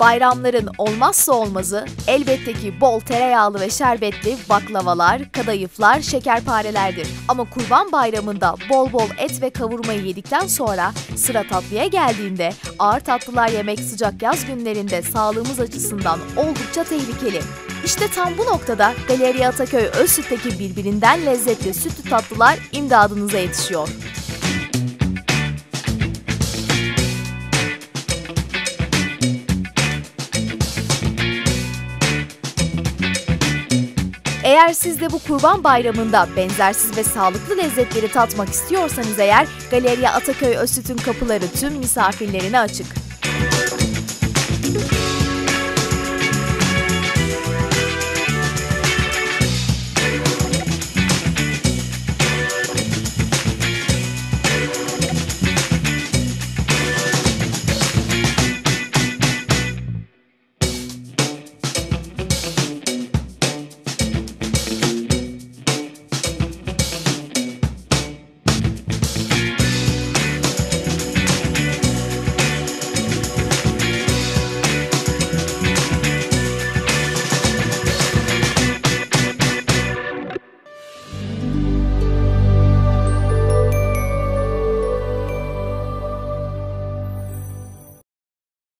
Bayramların olmazsa olmazı elbette ki bol tereyağlı ve şerbetli baklavalar, kadayıflar, şekerparelerdir. Ama Kurban Bayramı'nda bol bol et ve kavurmayı yedikten sonra sıra tatlıya geldiğinde ağır tatlılar yemek sıcak yaz günlerinde sağlığımız açısından oldukça tehlikeli. İşte tam bu noktada Galeri Ataköy Özsüt'teki birbirinden lezzetli sütlü tatlılar imdadınıza yetişiyor. Eğer siz de bu kurban bayramında benzersiz ve sağlıklı lezzetleri tatmak istiyorsanız eğer Galeriya Ataköy Özsüt'ün kapıları tüm misafirlerine açık.